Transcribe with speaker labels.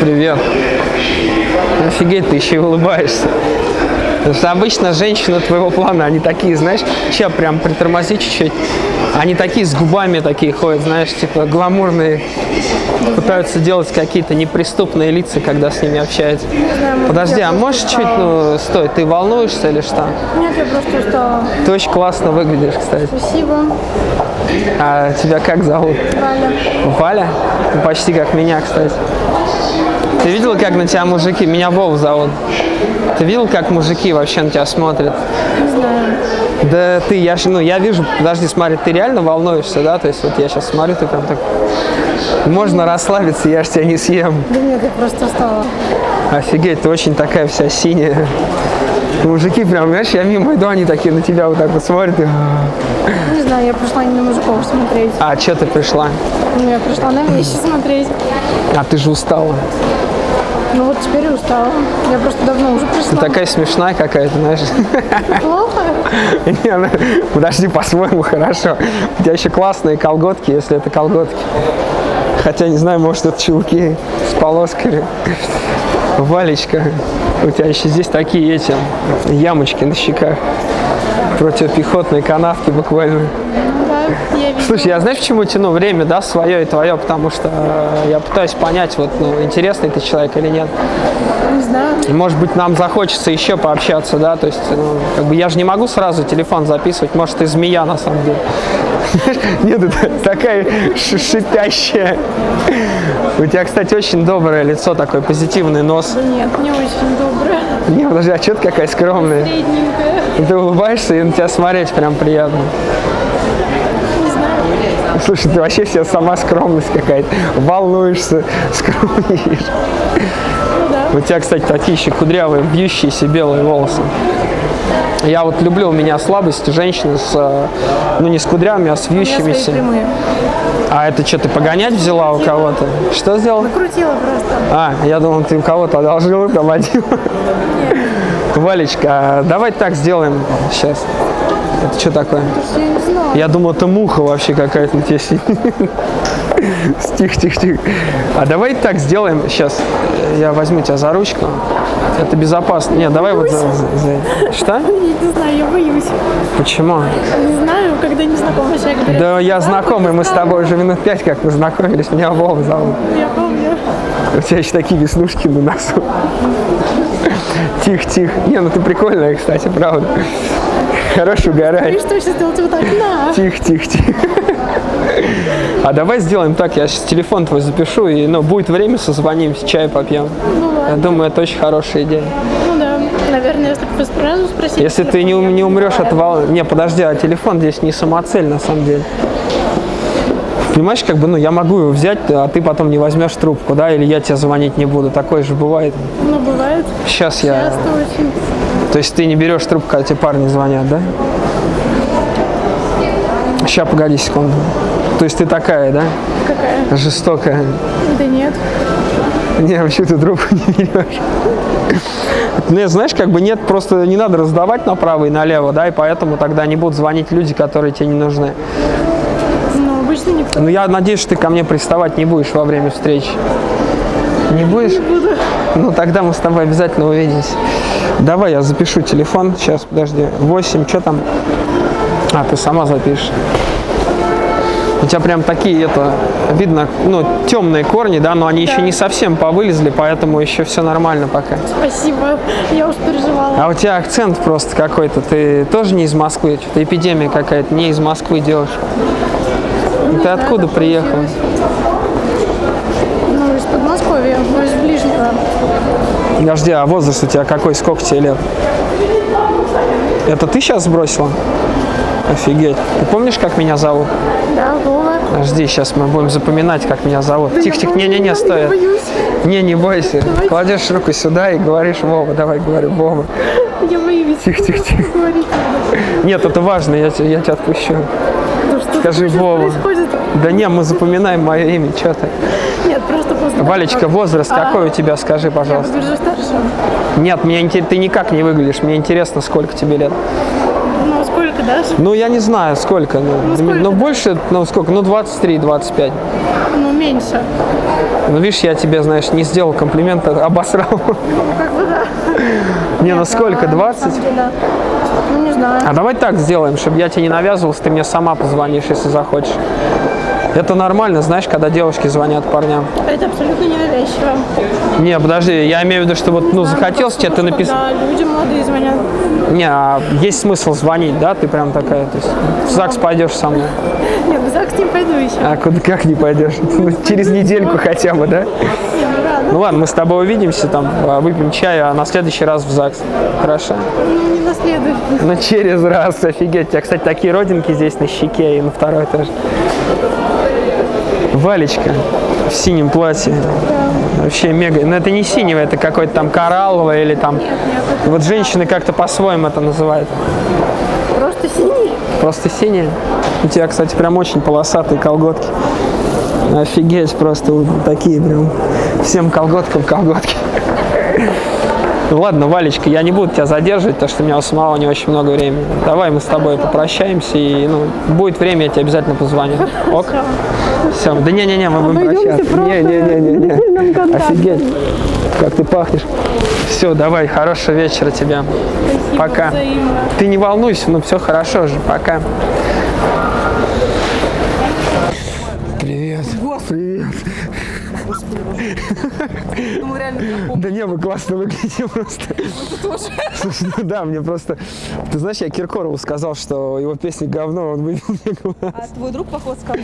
Speaker 1: Привет. Офигеть, ты еще и улыбаешься. Потому что обычно женщины твоего плана, они такие, знаешь, че, прям притормози чуть-чуть. Они такие с губами такие ходят, знаешь, типа гламурные. Пытаются делать какие-то неприступные лица, когда с ними общаются. Подожди, а можешь чуть, ну, стой, ты волнуешься или что?
Speaker 2: Нет, я просто устала.
Speaker 1: Ты очень классно выглядишь, кстати.
Speaker 2: Спасибо.
Speaker 1: А тебя как зовут?
Speaker 2: Валя.
Speaker 1: Валя? Ну, почти как меня, кстати. Ты видел, как на тебя мужики... Меня Вов зовут. Ты видел, как мужики вообще на тебя смотрят?
Speaker 2: Не знаю.
Speaker 1: Да ты, я, ну, я вижу, подожди, смотри, ты реально волнуешься, да? То есть вот я сейчас смотрю, ты прям так... Можно расслабиться, я ж тебя не съем.
Speaker 2: Да нет, я просто устала.
Speaker 1: Офигеть, ты очень такая вся синяя. Мужики прям, знаешь, я мимо иду, они такие на тебя вот так вот смотрят. и.
Speaker 2: Не знаю, я пришла не на мужиков смотреть.
Speaker 1: А, что ты пришла?
Speaker 2: Ну, я пришла на вещи смотреть.
Speaker 1: А ты же устала.
Speaker 2: Ну вот теперь и устала. Я просто давно уже
Speaker 1: Ты
Speaker 2: пришла.
Speaker 1: такая смешная какая-то, знаешь.
Speaker 2: Плохо?
Speaker 1: Не, ну, подожди, по-своему хорошо. У тебя еще классные колготки, если это колготки. Хотя, не знаю, может, это чулки с полосками. Валечка, у тебя еще здесь такие эти ямочки на щеках. Противопехотные канавки буквально.
Speaker 2: Да, я видела.
Speaker 1: Слушай, я знаешь, почему тяну время, да, свое и твое? Потому что э, я пытаюсь понять, вот, ну, интересный ты человек или нет.
Speaker 2: Не знаю.
Speaker 1: И, может быть, нам захочется еще пообщаться, да, то есть, ну, как бы я же не могу сразу телефон записывать, может, ты змея на самом деле. Нет, это такая шипящая. У тебя, кстати, очень доброе лицо, такой позитивный нос.
Speaker 2: Нет, не очень добрая.
Speaker 1: Не, подожди, а что ты какая скромная?
Speaker 2: Средненькая.
Speaker 1: Ты улыбаешься, и на тебя смотреть прям приятно. Слушай, ты вообще вся сама скромность какая-то. Волнуешься, скромнеешь. У тебя, кстати, такие еще кудрявые, бьющиеся белые волосы. Я вот люблю, у меня слабость женщины с, э, ну не с кудрявыми, а с вьющимися. А это что, ты погонять взяла у кого-то? Что сделала?
Speaker 2: Крутила просто.
Speaker 1: А, я думал, ты у кого-то одолжила, проводила. Валечка, а давай так сделаем сейчас. Это что такое?
Speaker 2: Я не знаю.
Speaker 1: Я думал, это муха вообще какая-то на тебе сидит. Стих, тих, тих. А давай так сделаем сейчас. Я возьму тебя за ручку. Это безопасно. Нет, давай вот за, за- Что?
Speaker 2: Я не знаю, я боюсь.
Speaker 1: Почему?
Speaker 2: Не знаю, когда незнакомый человек.
Speaker 1: Да я знакомый, мы с тобой уже минут пять как познакомились. Меня Вова зовут.
Speaker 2: Я помню.
Speaker 1: У тебя еще такие веснушки на носу. Тихо, тихо. Не, ну ты прикольная, кстати, правда. Хорош угорать.
Speaker 2: что сейчас делать вот так? На.
Speaker 1: Тихо, тихо, тихо. А давай сделаем так, я сейчас телефон твой запишу, и ну, будет время, созвонимся, чай попьем.
Speaker 2: Ну
Speaker 1: Я
Speaker 2: ладно.
Speaker 1: думаю, это очень хорошая идея.
Speaker 2: Ну да. Наверное, если бы сразу спросить.
Speaker 1: Если ты не, не умрешь от волны... Не, подожди, а телефон здесь не самоцель, на самом деле. Понимаешь, как бы, ну, я могу его взять, а ты потом не возьмешь трубку, да, или я тебе звонить не буду. Такое же бывает.
Speaker 2: Ну, бывает.
Speaker 1: Сейчас я...
Speaker 2: Часто очень.
Speaker 1: То есть ты не берешь трубку, когда тебе парни звонят, да? Сейчас, погоди секунду. То есть ты такая, да?
Speaker 2: Какая?
Speaker 1: Жестокая.
Speaker 2: Да нет.
Speaker 1: Не, вообще ты трубку не берешь. Ну, знаешь, как бы нет, просто не надо раздавать направо и налево, да, и поэтому тогда не будут звонить люди, которые тебе не нужны.
Speaker 2: Ну, обычно никто
Speaker 1: Ну, я надеюсь, что ты ко мне приставать не будешь во время встречи. Не будешь?
Speaker 2: не буду.
Speaker 1: Ну, тогда мы с тобой обязательно увидимся. Давай я запишу телефон. Сейчас, подожди. 8, что там? А, ты сама запишешь. У тебя прям такие, это, видно, ну, темные корни, да, но они еще не совсем повылезли, поэтому еще все нормально пока.
Speaker 2: Спасибо. Я уж переживала.
Speaker 1: А у тебя акцент просто какой-то. Ты тоже не из Москвы? Что-то эпидемия какая-то. Не из Москвы девушка. Ты откуда приехала?
Speaker 2: Ну, Подмосковья, ну, из ближнего.
Speaker 1: Подожди, а возраст у тебя какой? Сколько тебе лет? Это ты сейчас сбросила? Офигеть. Ты помнишь, как меня зовут?
Speaker 2: Да, Вова.
Speaker 1: Подожди, сейчас мы будем запоминать, как меня зовут.
Speaker 2: Да
Speaker 1: Тихо,
Speaker 2: я
Speaker 1: тихо,
Speaker 2: помню,
Speaker 1: не-не-не,
Speaker 2: я
Speaker 1: стой.
Speaker 2: боюсь.
Speaker 1: Не, не бойся.
Speaker 2: Давайте.
Speaker 1: Кладешь руку сюда и говоришь Вова. Давай, говорю Вова.
Speaker 2: Я боюсь.
Speaker 1: Тихо, тихо, тихо.
Speaker 2: Говорить.
Speaker 1: Нет, это важно, я, я тебя отпущу.
Speaker 2: Что
Speaker 1: Скажи,
Speaker 2: сейчас
Speaker 1: Вова.
Speaker 2: происходит?
Speaker 1: Да не, мы запоминаем мое имя, что ты.
Speaker 2: Нет, просто после
Speaker 1: Валечка, возраст
Speaker 2: А,
Speaker 1: какой у тебя, скажи,
Speaker 2: Я
Speaker 1: пожалуйста.
Speaker 2: выгляжу старше.
Speaker 1: Нет, меня ты никак не выглядишь. Мне интересно, сколько тебе лет.
Speaker 2: Ну, сколько сколько дашь?
Speaker 1: Ну, я не знаю, сколько. Ну,
Speaker 2: сколько
Speaker 1: ну,
Speaker 2: да?
Speaker 1: больше, ну, сколько? Ну, 23-25.
Speaker 2: Ну, меньше.
Speaker 1: Ну, видишь, я тебе, знаешь, не сделал комплимент, а обосрал.
Speaker 2: Ну, как бы да.
Speaker 1: Не, ну сколько,
Speaker 2: А, на
Speaker 1: 20?
Speaker 2: самом деле, Ну, не знаю.
Speaker 1: А давай так сделаем, чтобы я тебе не навязывался, ты мне сама позвонишь, если захочешь. Это нормально, знаешь, когда девушки звонят парням.
Speaker 2: Это абсолютно не навязчиво.
Speaker 1: Не, подожди, я имею в виду, что вот, ну, захотелось тебе, ты написал.
Speaker 2: Да, люди молодые звонят.
Speaker 1: Не, а есть смысл звонить, да? Ты прям такая, то есть в ЗАГС пойдешь со мной.
Speaker 2: Нет, в ЗАГС не пойду еще.
Speaker 1: А куда как не пойдешь? Ну, Через недельку хотя бы, да?
Speaker 2: Не, ну.
Speaker 1: Ну ладно, мы с тобой увидимся, там, а, выпьем чаю, а на следующий раз в ЗАГС. Хорошо?
Speaker 2: Ну, не наследуй.
Speaker 1: Ну через раз, офигеть. У тебя, кстати, такие родинки здесь на щеке и на второй тоже. Валечка в синем платье. Вообще мега. Но это не синего, это какой-то там коралловый или там... Вот женщины как-то по-своему это называют.
Speaker 2: Просто синий.
Speaker 1: Просто синее. У тебя, кстати, прям очень полосатые колготки. Офигеть, просто вот такие прям. Всем колготкам колготки. Ну ладно, Валечка, я не буду тебя задерживать, потому что у меня у самого не очень много времени. Давай мы с тобой попрощаемся, и ну, будет время, я тебе обязательно позвоню. Ок? Все. Да не-не-не, мы будем прощаться. Не-не-не-не. Офигеть, как ты пахнешь. Все, давай, хорошего вечера тебе.
Speaker 2: Спасибо,
Speaker 1: Пока.
Speaker 2: взаимно.
Speaker 1: Ты не волнуйся, ну все хорошо же, пока. Привет. Привет.
Speaker 3: Ну, реально,
Speaker 1: Да не, мы классно выглядим просто. Слушай, ну да, мне просто... Ты знаешь, я Киркорову сказал, что его песня говно, он выбил мне глаз.
Speaker 3: а твой друг поход сказал,